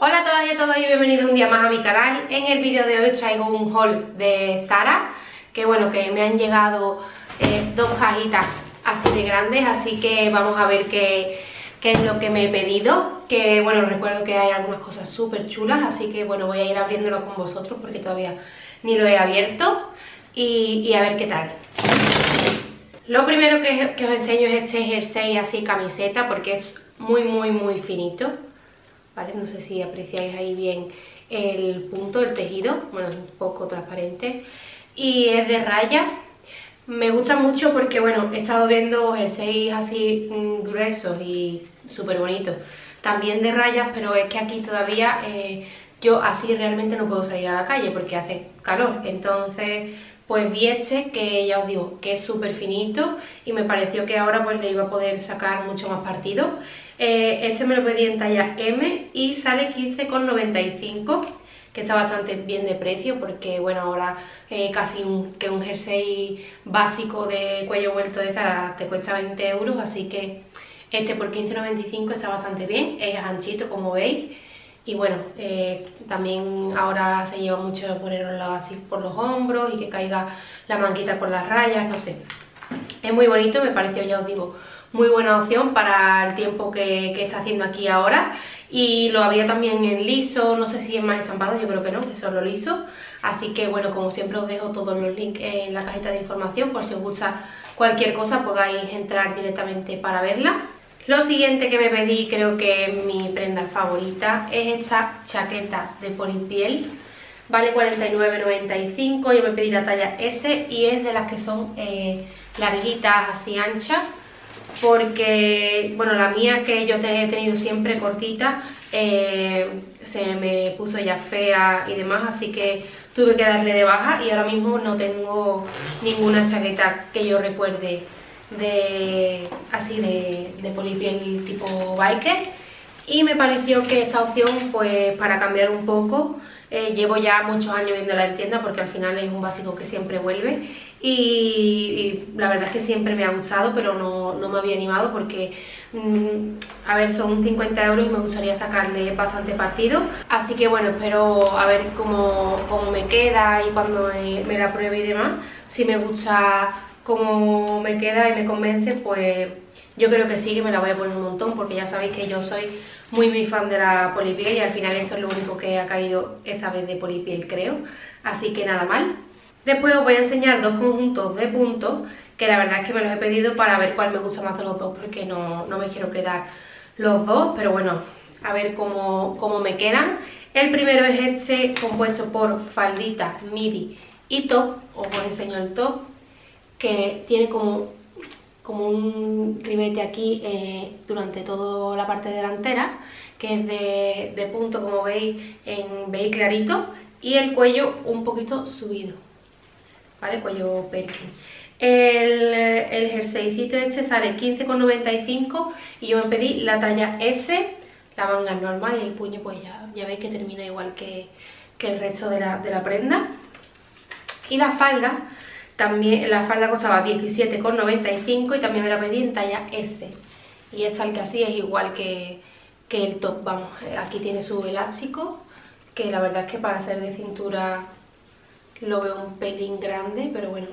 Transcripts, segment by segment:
Hola a todas y a todos y bienvenidos un día más a mi canal. En el vídeo de hoy traigo un haul de Zara, que bueno, que me han llegado eh, dos cajitas así de grandes, así que vamos a ver qué, qué, es lo que me he pedido. Que bueno, recuerdo que hay algunas cosas súper chulas, así que bueno, voy a ir abriéndolo con vosotros porque todavía ni lo he abierto y, a ver qué tal. Lo primero que, que os enseño es este jersey así camiseta porque es muy muy muy finito no sé si apreciáis ahí bien el punto, el tejido, bueno, es un poco transparente. Y es de raya. Me gusta mucho porque, bueno, he estado viendo jerseys así mm, gruesos y súper bonitos, también de rayas, pero es que aquí todavía eh, yo así realmente no puedo salir a la calle porque hace calor, entonces pues vi este que ya os digo que es súper finito y me pareció que ahora pues le iba a poder sacar mucho más partido. Este me lo pedí en talla M y sale 15,95 que está bastante bien de precio porque bueno ahora eh, casi que un jersey básico de cuello vuelto de Zara te cuesta 20 euros así que este por 15,95 está bastante bien, es anchito como veis y bueno, eh, también ahora se lleva mucho ponerlo así por los hombros y que caiga la manquita con las rayas, no sé. Es muy bonito, me pareció, ya os digo, muy buena opción para el tiempo que, está haciendo aquí ahora. Y lo había también en liso, no sé si es más estampado, yo creo que no, que solo liso. Así que bueno, como siempre os dejo todos los links en la cajita de información por si os gusta cualquier cosa podáis entrar directamente para verla. Lo siguiente que me pedí, creo que es mi prenda favorita, es esta chaqueta de polipiel. Vale 49,95, yo me pedí la talla S y es de las que son eh, larguitas, así anchas. Porque, bueno, la mía que yo he tenido siempre cortita, eh, se me puso ya fea y demás, así que tuve que darle de baja y ahora mismo no tengo ninguna chaqueta que yo recuerde de así de, de polipiel tipo biker. Y me pareció que esa opción pues para cambiar un poco eh, llevo ya muchos años viéndola en tienda porque al final es un básico que siempre vuelve. Y, la verdad es que siempre me ha gustado pero no, no me había animado porque mm, a ver son 50 euros y me gustaría sacarle bastante partido. Así que bueno espero a ver cómo, cómo me queda y cuando me, me la pruebe y demás si me gusta como me queda y me convence, pues yo creo que sí, que me la voy a poner un montón, porque ya sabéis que yo soy muy muy fan de la polipiel y al final eso es lo único que ha caído esta vez de polipiel, creo. Así que nada mal. Después os voy a enseñar dos conjuntos de puntos, que la verdad es que me los he pedido para ver cuál me gusta más de los dos, porque no, no me quiero quedar los dos, pero bueno, a ver cómo, cómo me quedan. El primero es este compuesto por faldita, midi y top, os enseño el top, que tiene como, como un ribete aquí eh, durante toda la parte delantera, que es de, punto, como veis, en beige clarito, y el cuello un poquito subido, ¿vale? Cuello perkin. El, el jerseycito este sale 15,95 y yo me pedí la talla S, la manga normal y el puño pues ya, ya veis que termina igual que, que el resto de la, de la prenda. Y la falda también la falda costaba 17,95 y también me la pedí en talla S. Y esta el que así es igual que, el top, vamos, eh, aquí tiene su elástico, que la verdad es que para ser de cintura lo veo un pelín grande, pero bueno,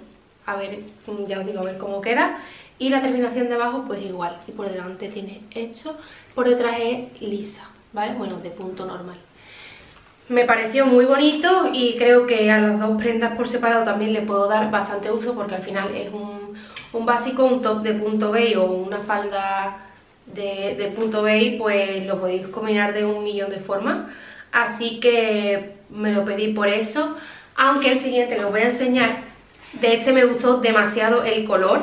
a ver, ya os digo, a ver cómo queda. Y la terminación de abajo pues igual, y por delante tiene esto, por detrás es lisa, ¿vale? Bueno, de punto normal. Me pareció muy bonito y creo que a las dos prendas por separado también le puedo dar bastante uso porque al final es un, básico, un top de punto B o una falda de, punto B, pues lo podéis combinar de un millón de formas. Así que me lo pedí por eso, aunque el siguiente que os voy a enseñar, de este me gustó demasiado el color.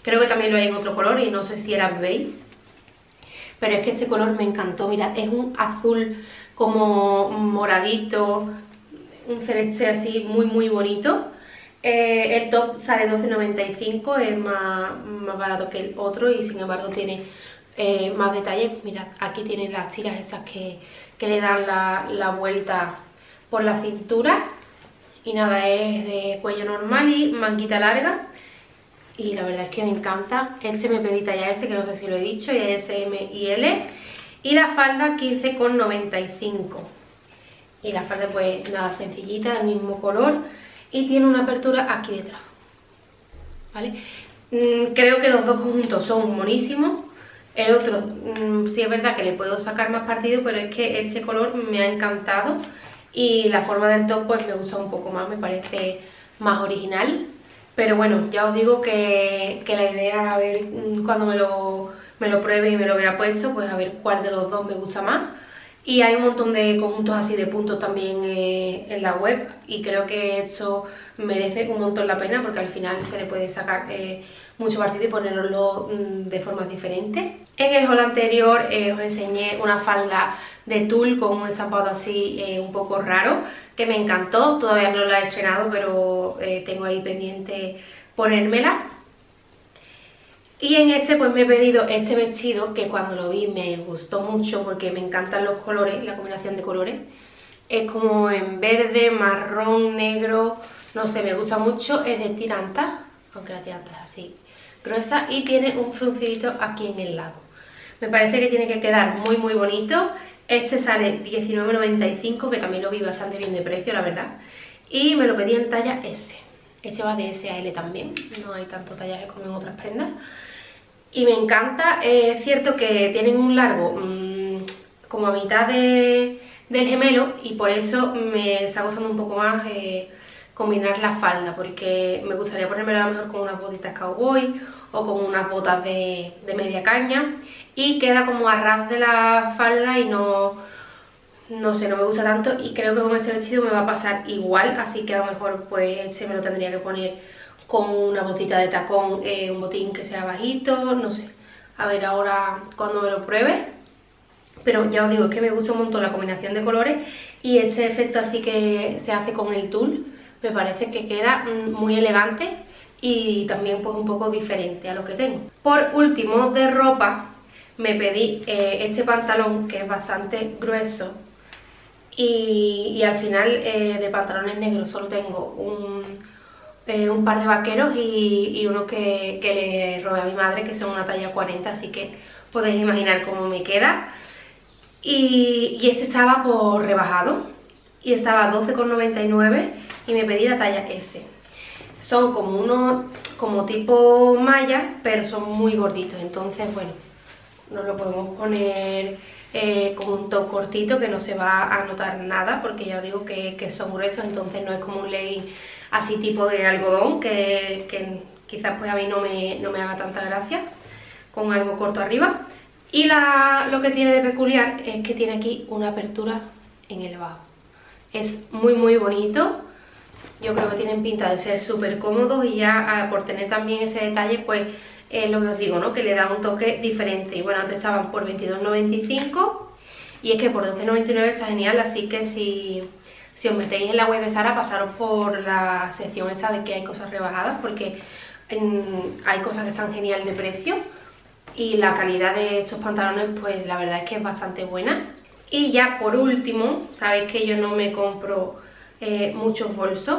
Creo que también lo hay en otro color y no sé si era beige. Pero es que este color me encantó, mira, es un azul como moradito, un celeste así muy muy bonito. Eh, el top sale 12,95, es más, barato que el otro y sin embargo tiene eh, más detalles. Mirad, aquí tienen las tiras esas que, le dan la, vuelta por la cintura. Y nada, es de cuello normal y manguita larga. Y la verdad es que me encanta. Este me pedí talla S, que no sé si lo he dicho, y es M y L. y la falda 15,95 y la falda pues nada sencillita, del mismo color y tiene una apertura aquí detrás, ¿vale? Mm, creo que los dos conjuntos son buenísimos, el otro mm, sí es verdad que le puedo sacar más partido, pero es que este color me ha encantado y la forma del top pues me gusta un poco más, me parece más original, pero bueno, ya os digo que, que la idea, a ver, mm, cuando me lo, me lo pruebe y me lo vea puesto, pues a ver cuál de los dos me gusta más. Y hay un montón de conjuntos así de puntos también eh, en la web y creo que eso merece un montón la pena porque al final se le puede sacar eh, mucho partido y ponerlo mm, de formas diferentes. En el haul anterior eh, os enseñé una falda de tul con un estampado así un poco raro que me encantó, todavía no la he estrenado pero tengo ahí pendiente ponérmela y en este pues me he pedido este vestido que cuando lo vi me gustó mucho porque me encantan los colores, la combinación de colores. Es como en verde, marrón, negro, no sé, me gusta mucho. Es de tiranta, aunque la tiranta es así gruesa y tiene un fruncito aquí en el lado. Me parece que tiene que quedar muy muy bonito. Este sale 19.95 que también lo vi bastante bien de precio la verdad. Y me lo pedí en talla S. Este va de S a L también, no hay tanto tallaje como en otras prendas y me encanta. Es cierto que tienen un largo mmm, como a mitad de, del gemelo y por eso me está gustando un poco más eh, combinar la falda porque me gustaría ponerme a lo mejor con unas botitas cowboy o con unas botas de, de media caña y queda como a ras de la falda y no, no sé, no me gusta tanto y creo que con este vestido me va a pasar igual, así que a lo mejor pues se me lo tendría que poner con una botita de tacón, eh, un botín que sea bajito, no sé. A ver ahora cuando me lo pruebe. Pero ya os digo, es que me gusta un montón la combinación de colores y ese efecto así que se hace con el tul me parece que queda mm, muy elegante y también pues un poco diferente a lo que tengo. Por último, de ropa, me pedí eh, este pantalón que es bastante grueso y, al final eh, de pantalones negros solo tengo un, eh, un par de vaqueros y, uno que, le robé a mi madre que son una talla 40 así que podéis imaginar cómo me queda. Y, este estaba por rebajado y estaba 12,99 y me pedí la talla S. Son como unos como tipo malla pero son muy gorditos. Entonces bueno nos lo podemos poner eh, como un top cortito que no se va a notar nada porque ya os digo que, son gruesos entonces no es como un legging así tipo de algodón que, quizás pues a mí no me, no me, haga tanta gracia con algo corto arriba. Y la, lo que tiene de peculiar es que tiene aquí una apertura en el bajo. Es muy muy bonito. Yo creo que tienen pinta de ser súper cómodos y ya ah, por tener también ese detalle pues es lo que os digo, ¿no? Que le da un toque diferente. Y bueno, antes estaban por 22,95 y es que por 12,99 está genial, así que si si os metéis en la web de Zara, pasaros por la sección esta de que hay cosas rebajadas, porque hay cosas que están genial de precio y la calidad de estos pantalones, pues la verdad es que es bastante buena. Y ya por último, sabéis que yo no me compro eh, muchos bolsos,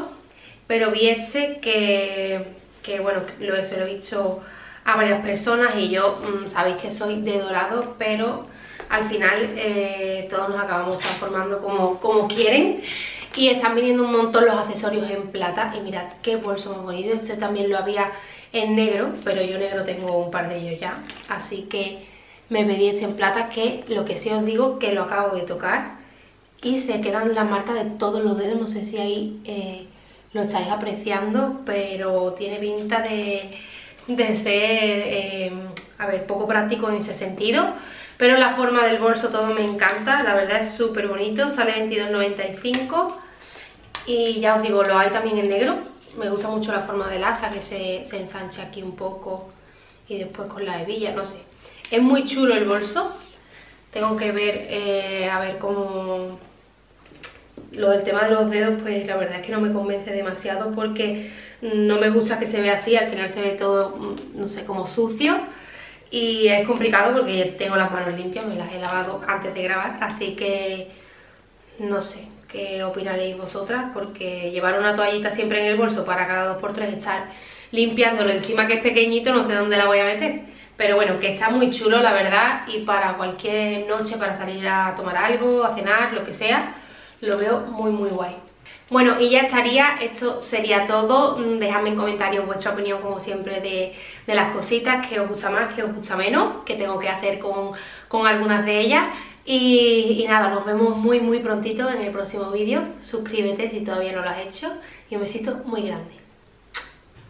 pero vi este que, que bueno, lo, se lo he visto a varias personas y yo mm, sabéis que soy de dorado, pero al final eh, todos nos acabamos transformando como, como quieren. Y están viniendo un montón los accesorios en plata. Y mirad qué bolso más bonito, este también lo había en negro, pero yo negro tengo un par de ellos ya, así que me pedí este en plata que lo que sí os digo que lo acabo de tocar. Y se quedan las marcas de todos los dedos, no sé si ahí eh, lo estáis apreciando, pero tiene pinta de, de ser, eh, a ver, poco práctico en ese sentido, pero la forma del bolso todo me encanta, la verdad es súper bonito, sale 22,95 y ya os digo, lo hay también en negro. Me gusta mucho la forma del asa que se, ensancha aquí un poco y después con la hebilla, no sé. Es muy chulo el bolso, tengo que ver, eh, a ver cómo... Lo del tema de los dedos, pues la verdad es que no me convence demasiado porque no me gusta que se vea así, al final se ve todo, no sé, como sucio. Y es complicado porque tengo las manos limpias, me las he lavado antes de grabar, así que no sé qué opinaréis vosotras porque llevar una toallita siempre en el bolso para cada dos por tres estar limpiándolo encima que es pequeñito no sé dónde la voy a meter. Pero bueno, que está muy chulo la verdad y para cualquier noche, para salir a tomar algo, a cenar, lo que sea, lo veo muy muy guay. Bueno, y ya estaría, esto sería todo, mm, dejadme en comentarios vuestra opinión como siempre de, las cositas, que os gusta más, que os gusta menos, que tengo que hacer con, con algunas de ellas. Y, y, nada, nos vemos muy muy prontito en el próximo vídeo. Suscríbete si todavía no lo has hecho y un besito muy grande.